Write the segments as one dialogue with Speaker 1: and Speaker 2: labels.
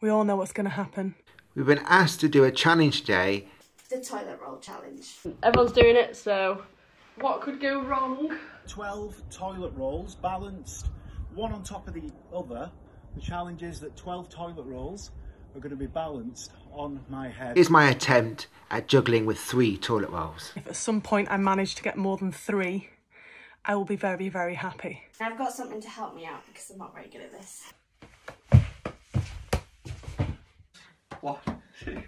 Speaker 1: We all know what's going to happen.
Speaker 2: We've been asked to do a challenge today.
Speaker 3: The toilet roll challenge.
Speaker 4: Everyone's doing it, so what could go wrong?
Speaker 5: 12 toilet rolls balanced one on top of the other. The challenge is that 12 toilet rolls are going to be balanced on my head.
Speaker 2: Here's my attempt at juggling with three toilet rolls.
Speaker 1: If at some point I manage to get more than three, I will be very, very happy.
Speaker 3: I've got something to help me out because I'm not very good at this.
Speaker 6: One, two.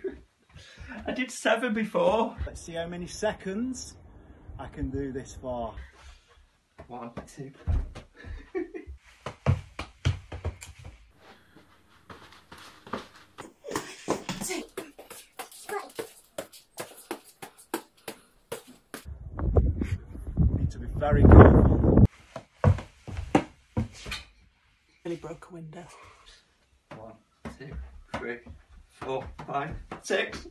Speaker 6: I did seven before.
Speaker 5: Let's see how many seconds I can do this for.
Speaker 6: One, two.
Speaker 5: Need to be very careful.
Speaker 1: Really broke a window.
Speaker 6: One, two, three, four, five, six.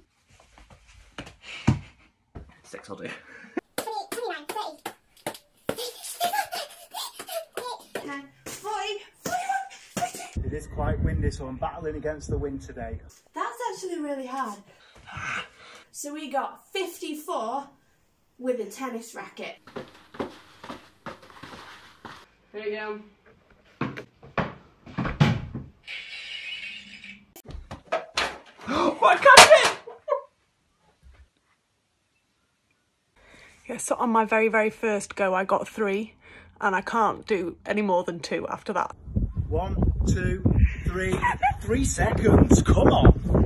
Speaker 6: Six I'll do.
Speaker 3: Nine, 40, 41,
Speaker 5: It is quite windy, so I'm battling against the wind today.
Speaker 3: That's actually really hard. So we got 54 with a tennis racket.
Speaker 4: Here you go.
Speaker 6: What catch?
Speaker 1: Yeah, so on my very, very first go, I got three, and I can't do any more than two after that.
Speaker 5: One, two, three, three seconds. Come on.